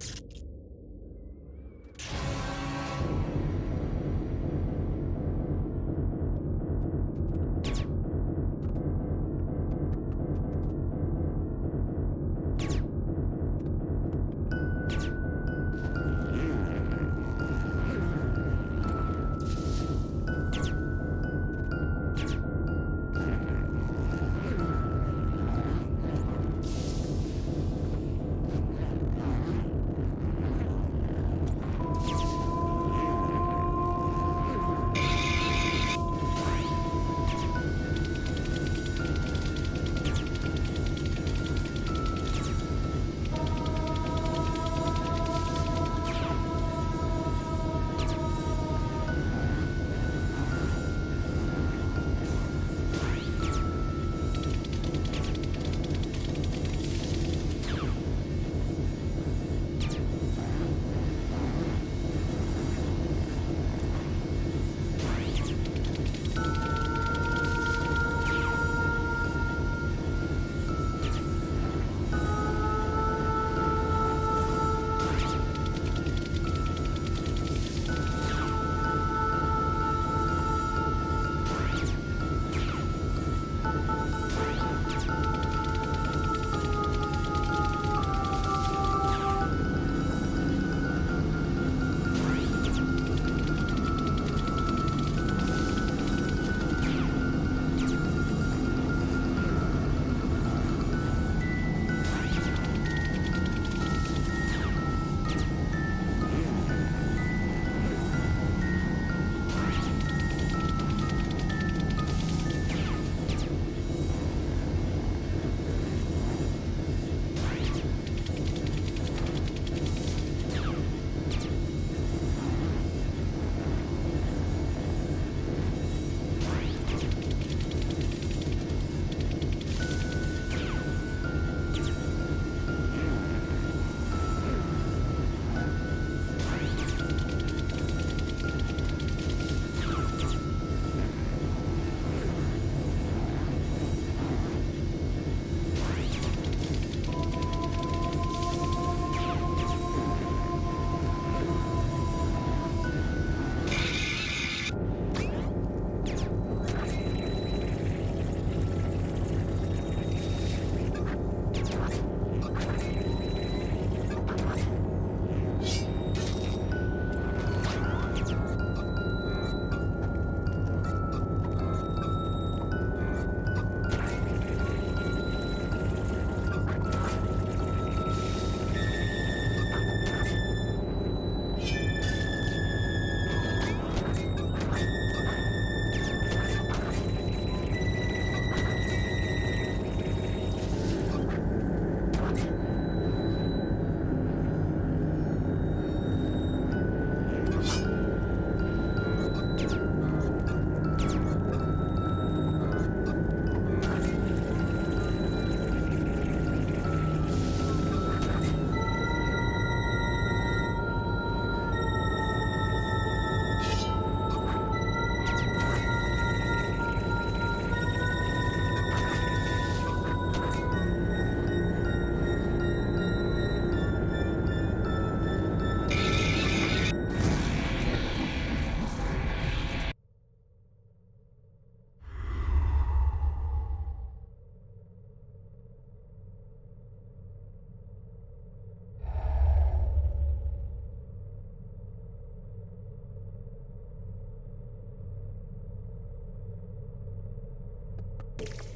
you you